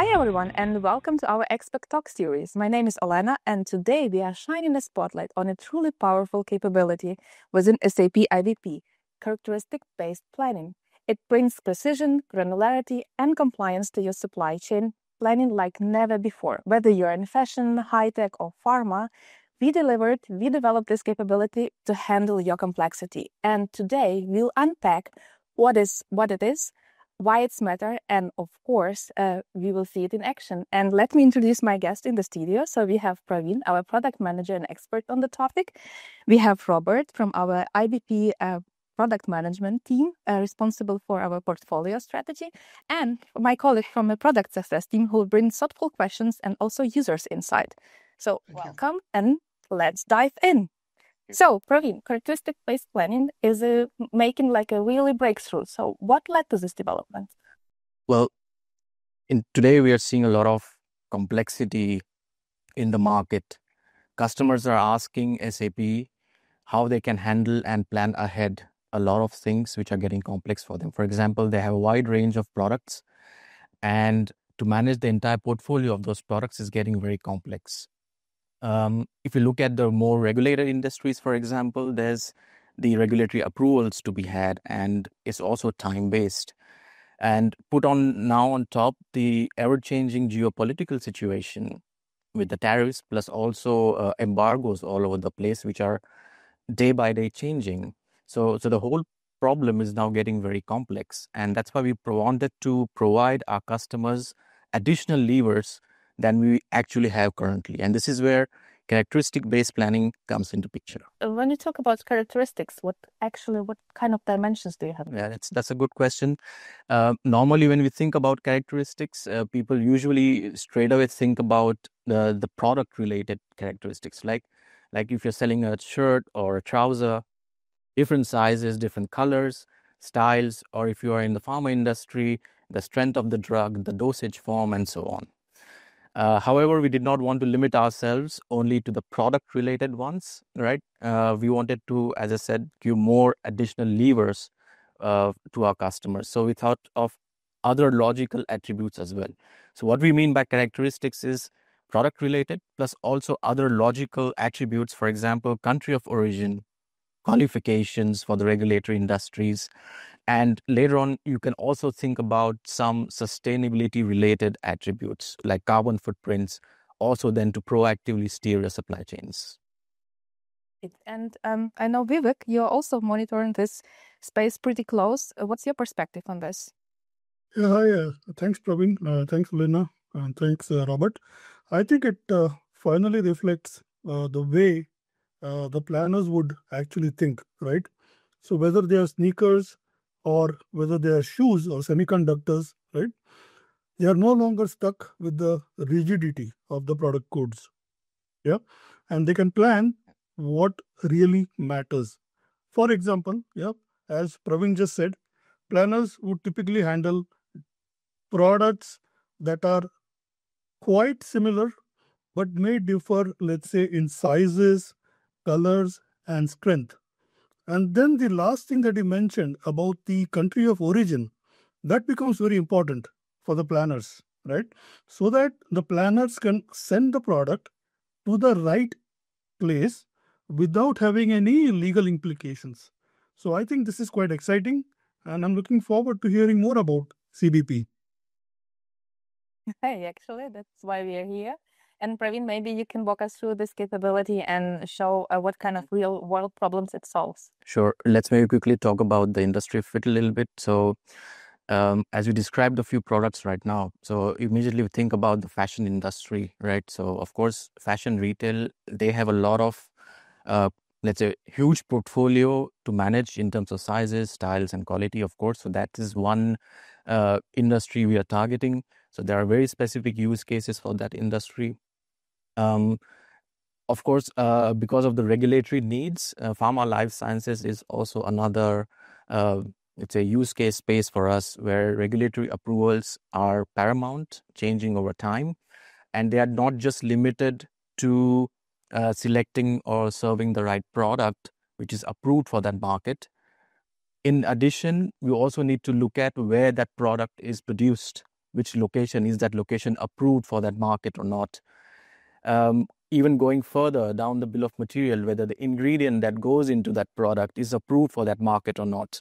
Hi everyone, and welcome to our Expert Talk series. My name is Olena, and today we are shining a spotlight on a truly powerful capability within SAP IBP characteristic based planning. It brings precision, granularity, and compliance to your supply chain planning like never before. Whether you're in fashion, high tech, or pharma, we delivered, we developed this capability to handle your complexity. And today we'll unpack what is what it is why it's matter and of course uh, we will see it in action. And let me introduce my guest in the studio. So we have Pravin our product manager and expert on the topic. We have robert from our ibp uh, product management team uh, responsible for our portfolio strategy and my colleague from the product success team who will bring thoughtful questions and also users insight. So Thank welcome you. and let's dive in so, Pravin, characteristic-based planning is uh, a, making like a really breakthrough. So, what led to this development? Well, in today we are seeing a lot of complexity in the market. Customers are asking SAP how they can handle and plan ahead a lot of things which are getting complex for them. For example, they have a wide range of products, and to manage the entire portfolio of those products is getting very complex. Um, if you look at the more regulated industries, for example, there's the regulatory approvals to be had, and it's also time based. And put on now on top the ever changing geopolitical situation with the tariffs, plus also uh, embargoes all over the place, which are day by day changing. So, so the whole problem is now getting very complex, and that's why we wanted to provide our customers additional levers than we actually have currently. And this is where characteristic based planning comes into picture. Uh, when you talk about characteristics, what actually, what kind of dimensions do you have? Yeah, that's, that's a good question. Uh, normally, when we think about characteristics, uh, people usually straight away think about the, the product related characteristics. Like, like if you're selling a shirt or a trouser, different sizes, different colors, styles, or if you are in the pharma industry, the strength of the drug, the dosage form, and so on. Uh, however, we did not want to limit ourselves only to the product related ones, right? Uh, we wanted to, as I said, give more additional levers uh, to our customers. So we thought of other logical attributes as well. So, what we mean by characteristics is product related plus also other logical attributes, for example, country of origin, qualifications for the regulatory industries, and later on, you can also think about some sustainability related attributes like carbon footprints, also then to proactively steer your supply chains. And um, I know, Vivek, you're also monitoring this space pretty close. Uh, what's your perspective on this? Yeah, hi, uh, thanks, Pravin. Uh, thanks, Lena. And thanks, uh, Robert. I think it uh, finally reflects uh, the way the planners would actually think, right? So, whether they are sneakers, or whether they are shoes or semiconductors, right? They are no longer stuck with the rigidity of the product codes. Yeah. And they can plan what really matters. For example, yeah, as Pravin just said, planners would typically handle products that are quite similar but may differ, let's say, in sizes, colors, and strength. And then the last thing that he mentioned about the country of origin, that becomes very important for the planners, right? So that the planners can send the product to the right place without having any legal implications. So I think this is quite exciting, and I'm looking forward to hearing more about CBP. Hey, actually, that's why we are here. And Pravin, maybe you can walk us through this capability and show uh, what kind of real world problems it solves. Sure. Let's maybe quickly talk about the industry fit a little bit. So, um, as we described a few products right now, so immediately we think about the fashion industry, right? So, of course, fashion retail, they have a lot of, uh, let's say, huge portfolio to manage in terms of sizes, styles, and quality, of course. So, that is one uh, industry we are targeting. So, there are very specific use cases for that industry. Um, of course, uh, because of the regulatory needs, uh, pharma life sciences is also another, uh, it's a use case space for us where regulatory approvals are paramount, changing over time, and they are not just limited to uh, selecting or serving the right product which is approved for that market. In addition, we also need to look at where that product is produced which location is that location approved for that market or not. Um, even going further down the bill of material, whether the ingredient that goes into that product is approved for that market or not.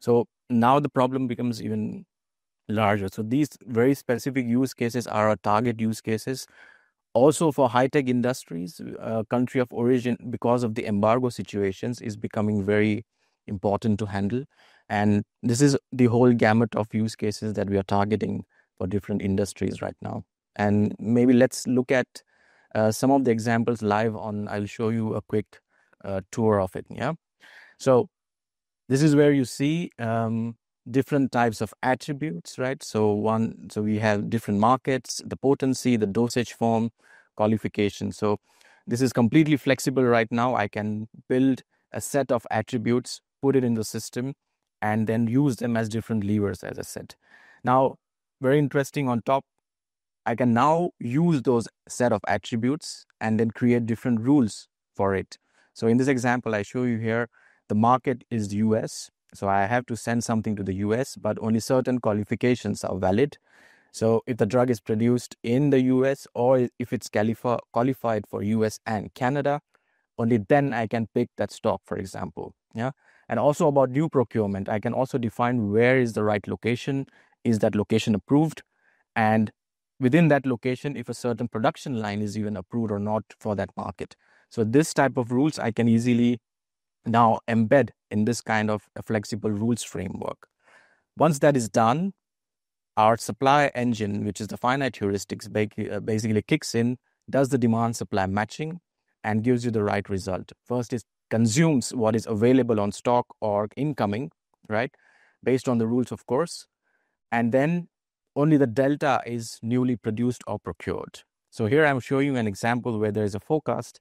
So now the problem becomes even larger. So these very specific use cases are our target use cases. Also for high-tech industries, uh, country of origin, because of the embargo situations, is becoming very important to handle. And this is the whole gamut of use cases that we are targeting for different industries right now. And maybe let's look at uh, some of the examples live on, I'll show you a quick uh, tour of it. Yeah. So this is where you see um, different types of attributes, right? So one, so we have different markets, the potency, the dosage form, qualification. So this is completely flexible right now. I can build a set of attributes, put it in the system, and then use them as different levers, as I said. Now, very interesting on top, I can now use those set of attributes and then create different rules for it. So in this example, I show you here, the market is the US. So I have to send something to the US, but only certain qualifications are valid. So if the drug is produced in the US or if it's qualified for US and Canada, only then I can pick that stock, for example. Yeah. And also about new procurement, I can also define where is the right location. Is that location approved? And within that location if a certain production line is even approved or not for that market. So this type of rules I can easily now embed in this kind of a flexible rules framework. Once that is done, our supply engine, which is the finite heuristics, uh, basically kicks in, does the demand supply matching, and gives you the right result. First, it consumes what is available on stock or incoming, right? Based on the rules, of course. And then only the delta is newly produced or procured. So here I'm showing you an example where there is a forecast.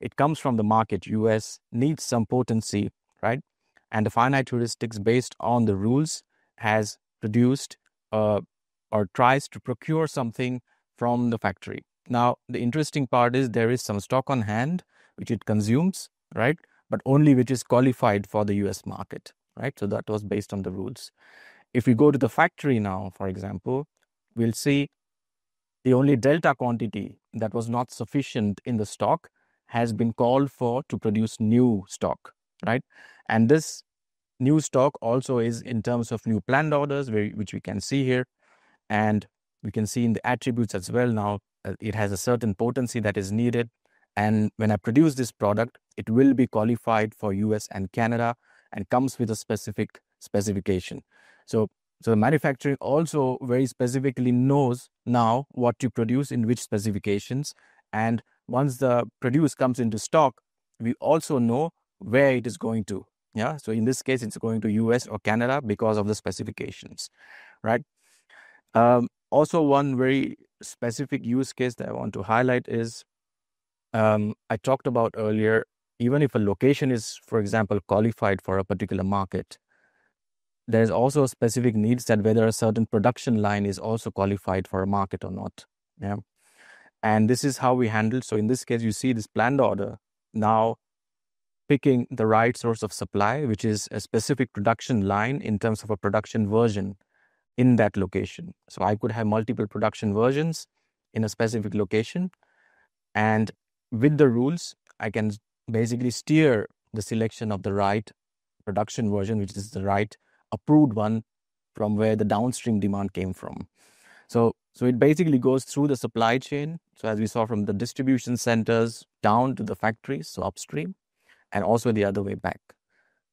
It comes from the market. US needs some potency, right? And the finite heuristics based on the rules has produced uh, or tries to procure something from the factory. Now, the interesting part is there is some stock on hand which it consumes, right? But only which is qualified for the US market, right? So that was based on the rules. If we go to the factory now, for example, we'll see the only delta quantity that was not sufficient in the stock has been called for to produce new stock, right? And this new stock also is in terms of new planned orders, which we can see here. And we can see in the attributes as well now, uh, it has a certain potency that is needed. And when I produce this product, it will be qualified for US and Canada and comes with a specific specification. So, so the manufacturing also very specifically knows now what to produce in which specifications. And once the produce comes into stock, we also know where it is going to. Yeah. So in this case, it's going to US or Canada because of the specifications, right? Um, also, one very specific use case that I want to highlight is um, I talked about earlier. Even if a location is, for example, qualified for a particular market, there's also a specific needs that whether a certain production line is also qualified for a market or not. Yeah. And this is how we handle. So in this case, you see this planned order now picking the right source of supply, which is a specific production line in terms of a production version in that location. So I could have multiple production versions in a specific location. And with the rules, I can basically steer the selection of the right production version, which is the right approved one from where the downstream demand came from. So, so it basically goes through the supply chain. So as we saw from the distribution centers down to the factories, so upstream, and also the other way back.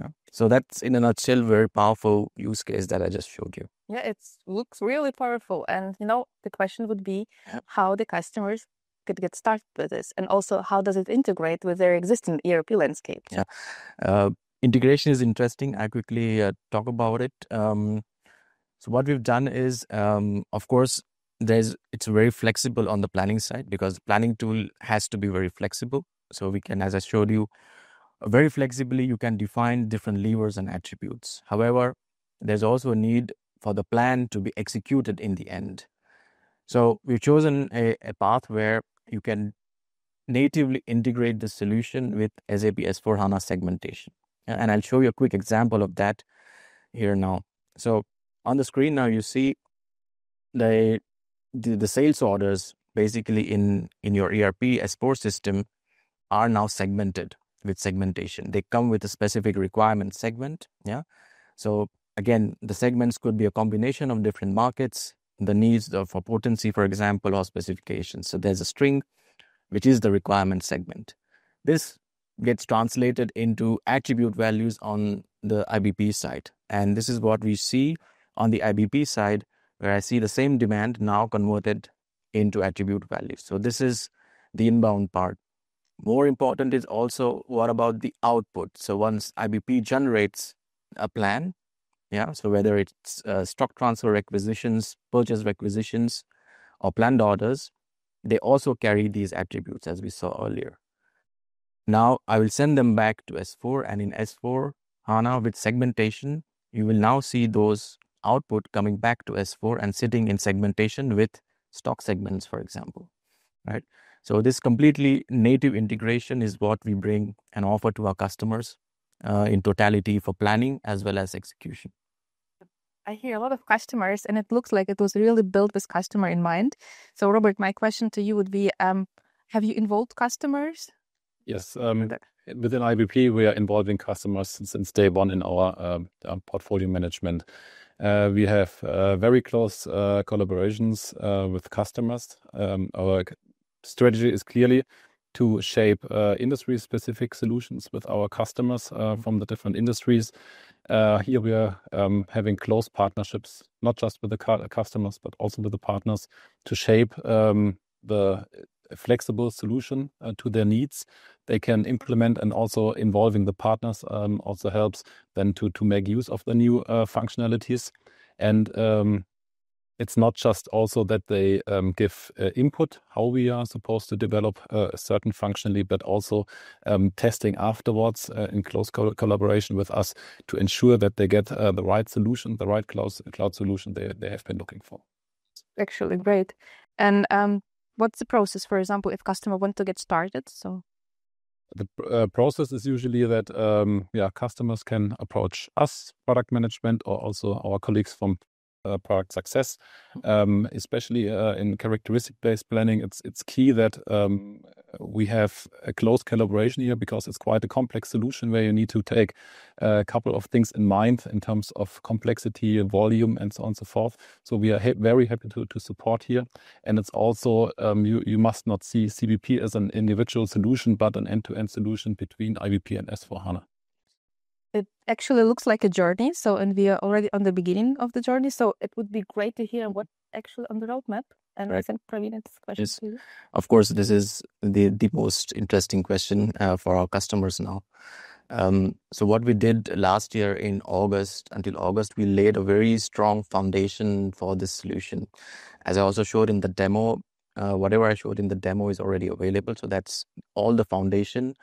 Yeah. So that's in a nutshell, very powerful use case that I just showed you. Yeah, it looks really powerful. And you know, the question would be yeah. how the customers could get started with this, and also how does it integrate with their existing ERP landscape? Yeah. Uh, integration is interesting. I quickly uh, talk about it. Um, so what we've done is, um, of course, there's it's very flexible on the planning side because planning tool has to be very flexible. So we can, as I showed you, very flexibly you can define different levers and attributes. However, there's also a need for the plan to be executed in the end. So we've chosen a, a path where you can natively integrate the solution with SAP S4 HANA segmentation. And I'll show you a quick example of that here now. So on the screen now, you see the, the the sales orders basically in in your ERP S4 system are now segmented with segmentation. They come with a specific requirement segment. Yeah. So again, the segments could be a combination of different markets, the needs for potency, for example, or specifications. So there's a string, which is the requirement segment. This gets translated into attribute values on the IBP side. And this is what we see on the IBP side, where I see the same demand now converted into attribute values. So this is the inbound part. More important is also what about the output? So once IBP generates a plan, yeah, so whether it's uh, stock transfer requisitions, purchase requisitions, or planned orders, they also carry these attributes as we saw earlier. Now I will send them back to S4 and in S4 HANA with segmentation, you will now see those output coming back to S4 and sitting in segmentation with stock segments, for example, right? So this completely native integration is what we bring and offer to our customers uh, in totality for planning as well as execution. I hear a lot of customers, and it looks like it was really built with customer in mind. So, Robert, my question to you would be: um, Have you involved customers? Yes, um, within IBP, we are involving customers since, since day one in our uh, portfolio management. Uh, we have uh, very close uh, collaborations uh, with customers. Um, our strategy is clearly to shape uh, industry-specific solutions with our customers uh, from the different industries. Uh, here we are um, having close partnerships, not just with the customers, but also with the partners to shape um, the flexible solution uh, to their needs they can implement and also involving the partners um, also helps then to to make use of the new uh, functionalities and um, it's not just also that they um, give uh, input how we are supposed to develop uh, a certain functionally, but also um, testing afterwards uh, in close co collaboration with us to ensure that they get uh, the right solution, the right cloud, cloud solution they, they have been looking for. Actually, great. And um, what's the process, for example, if customer want to get started? So the uh, process is usually that um, yeah customers can approach us product management or also our colleagues from uh, product success, um, especially uh, in characteristic-based planning. It's it's key that um, we have a close collaboration here because it's quite a complex solution where you need to take a couple of things in mind in terms of complexity, volume, and so on and so forth. So we are ha very happy to, to support here. And it's also um, you you must not see CBP as an individual solution, but an end-to-end -end solution between IBP and S4 HANA it actually looks like a journey. So, and we are already on the beginning of the journey. So, it would be great to hear what actually on the roadmap. And right. I think Pravin, it's question yes. Of course, this is the the most interesting question uh, for our customers now. Um, so, what we did last year in August until August, we laid a very strong foundation for this solution. As I also showed in the demo, uh, whatever I showed in the demo is already available. So that's all the foundation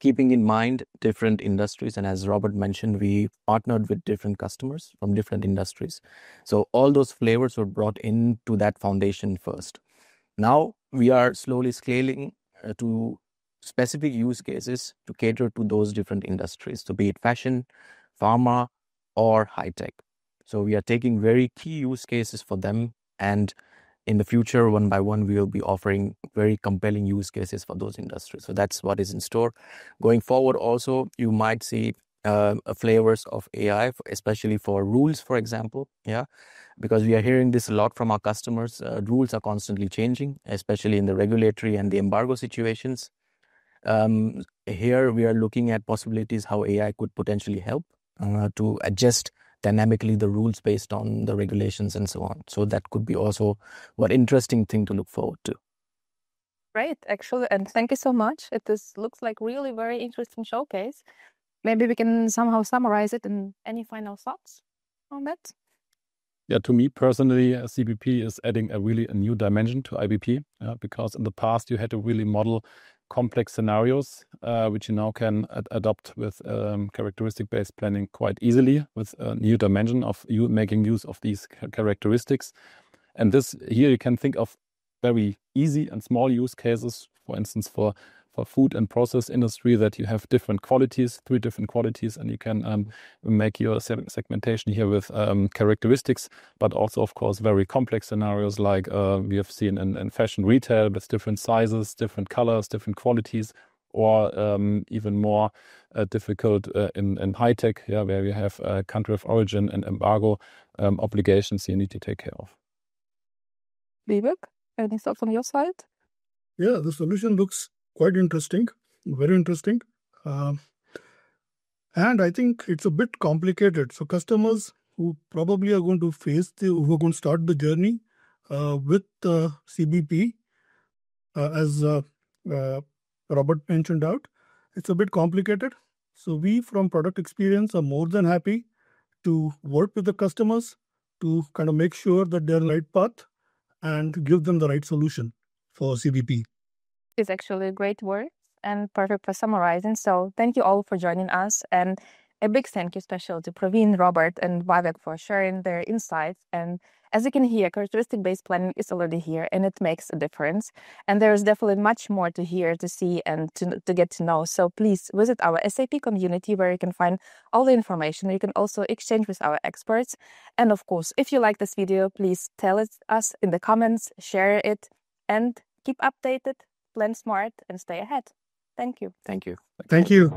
keeping in mind different industries. And as Robert mentioned, we partnered with different customers from different industries. So all those flavors were brought into that foundation first. Now we are slowly scaling uh, to specific use cases to cater to those different industries. So be it fashion, pharma, or high tech. So we are taking very key use cases for them and in the future, one by one, we will be offering very compelling use cases for those industries. So that's what is in store. Going forward, also, you might see uh, flavors of AI, especially for rules, for example. Yeah, because we are hearing this a lot from our customers. Uh, rules are constantly changing, especially in the regulatory and the embargo situations. Um, here, we are looking at possibilities how AI could potentially help uh, to adjust dynamically the rules based on the regulations and so on. So that could be also one interesting thing to look forward to. Great, actually, and thank you so much. It is, looks like really very interesting showcase. Maybe we can somehow summarize it And any final thoughts on that. Yeah, to me personally, CBP is adding a really a new dimension to IBP uh, because in the past you had to really model complex scenarios, uh, which you now can ad adopt with um, characteristic-based planning quite easily with a new dimension of you making use of these characteristics. And this here you can think of very easy and small use cases, for instance, for for food and process industry that you have different qualities, three different qualities, and you can um, make your segmentation here with um, characteristics, but also, of course, very complex scenarios like uh, we have seen in, in, fashion retail with different sizes, different colors, different qualities, or um, even more uh, difficult uh, in, in high tech, yeah, where you have uh, country of origin and embargo um, obligations you need to take care of. Vivek, any thoughts on your side? Yeah, the solution looks quite interesting, very interesting. Uh, and I think it's a bit complicated. So customers who probably are going to face the, who are going to start the journey uh, with uh, CBP, uh, as uh, uh, Robert mentioned out, it's a bit complicated. So we from product experience are more than happy to work with the customers to kind of make sure that they're on the right path and give them the right solution for CBP. It's actually great word and perfect for summarizing. So thank you all for joining us. And a big thank you special to Pravin, Robert, and Vivek for sharing their insights. And as you can hear, characteristic based planning is already here and it makes a difference. And there is definitely much more to hear, to see, and to, to get to know. So please visit our SAP community where you can find all the information. You can also exchange with our experts. And of course, if you like this video, please tell it us in the comments, share it, and keep updated, plan smart, and stay ahead. Thank you. Thank you. Thank you.